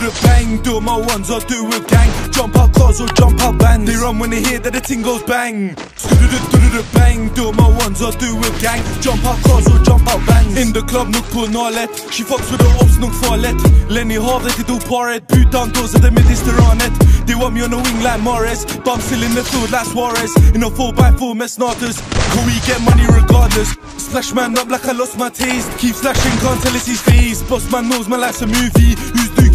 the bang. Do my ones or do a gang. Jump out cars or jump out bands. They run when they hear that the ting goes bang. the bang. Do my ones or do a gang. Jump out cars or jump out bands. In the club, nuk på nalet. She fucks with the ops, nuk farligt. Lenny havet till do paret. Då så det med restauranet. They want me on the wing like Morris. Bum still in the field like Suarez. In a 4x4 med starters. Can we get money regardless? Splash man up like I lost my taste. Keep slashing, can't tell it's his face. Boss man my life's a movie. Who's moving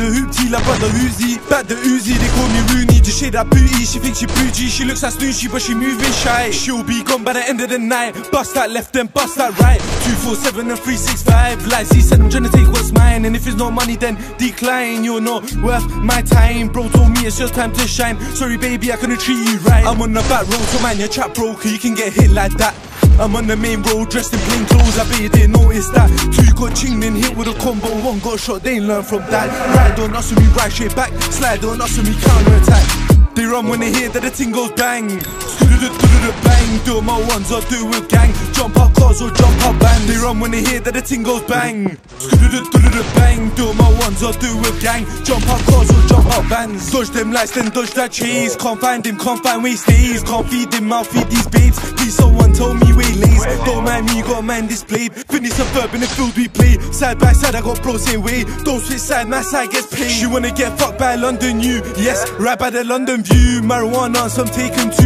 bookie? I spin the hoop till I the Uzi. Back the Uzi, they call me Rooney. Just shit that booty. She thinks she bougie. She looks like snooshy, but she moving shy. She'll be gone by the end of the night. Bust that left, then bust that right. 247 and 365. Like, see, said I'm trying to take what's mine. And if it's no money, then decline. You're not worth my time. Bro told me it's just time to shine. Sorry, baby, I couldn't treat you right. I'm on the back road, so man, your trap broke. You can get hit like that. I'm on the main road dressed in plain clothes, I bet you didn't notice that got chinged and hit with a combo, one got shot, they ain't learn from that. Ride on us and we ride straight back, slide on us and we counter attack They run when they hear that the ting goes bang. Bang, do my ones or do a gang Jump out cars or jump out bands They run when they hear that the ting goes bang bang, do my ones or do a gang Jump out cars or jump out bands Dodge them lights then dodge that cheese Can't find him, can't find where he stays Can't feed him, I'll feed these babes Please someone tell me where he lays Don't mind me, got a man displayed Finish a verb in the field we play Side by side I got bros same way Don't switch side, my side gets paid She wanna get fucked by London you Yes, right by the London view Marijuana, some taken too